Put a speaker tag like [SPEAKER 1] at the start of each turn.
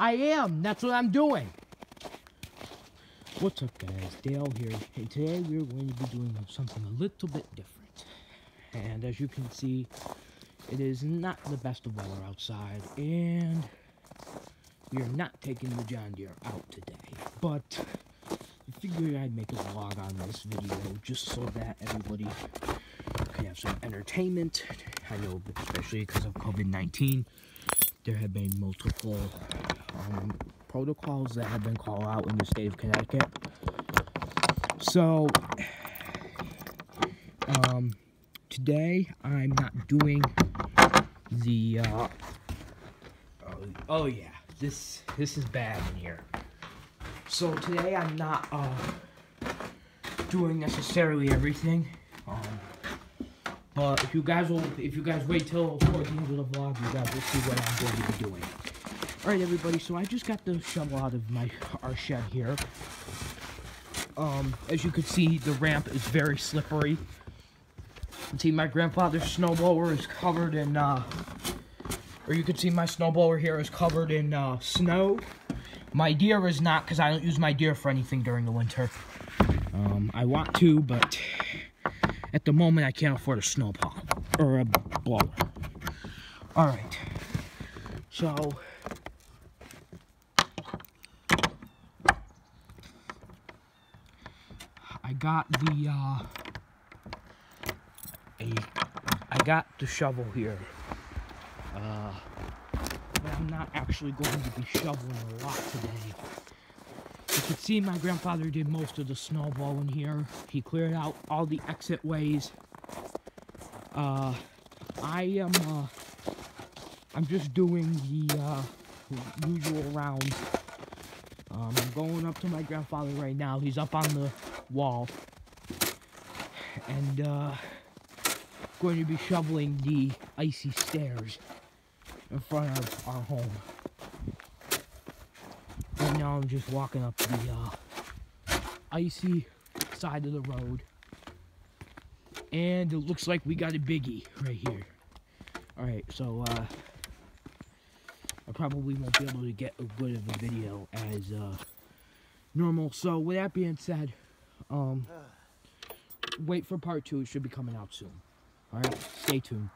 [SPEAKER 1] I am. That's what I'm doing. What's up, guys? Dale here. And today we're going to be doing something a little bit different. And as you can see, it is not the best of weather outside. And we are not taking the John Deere out today. But I figured I'd make a vlog on this video just so that everybody can have some entertainment. I know, especially because of COVID-19, there have been multiple um, protocols that have been called out in the state of Connecticut. So, um, today I'm not doing the, uh, oh, oh yeah, this, this is bad in here. So today I'm not, uh, doing necessarily everything. Um, if you guys will, if you guys wait till towards the end of the vlog, you guys will see what I'm going to be doing. Alright everybody, so I just got the shovel out of my our shed here. Um, as you can see, the ramp is very slippery. see my grandfather's snowblower is covered in, uh, or you can see my snowblower here is covered in uh, snow. My Deere is not, because I don't use my Deere for anything during the winter. Um, I want to, but at the moment I can't afford a snowplow, or a blower. Alright, so... I got the, uh, a, I got the shovel here. Uh, but I'm not actually going to be shoveling a lot today. You can see my grandfather did most of the snowballing here. He cleared out all the exit ways. Uh, I am, uh, I'm just doing the, uh, usual rounds. Um, I'm going up to my grandfather right now. He's up on the wall. And, uh, going to be shoveling the icy stairs in front of our home. Now I'm just walking up the uh, icy side of the road. And it looks like we got a biggie right here. Alright, so uh, I probably won't be able to get a good of a video as uh, normal. So with that being said, um, wait for part two. It should be coming out soon. Alright, stay tuned.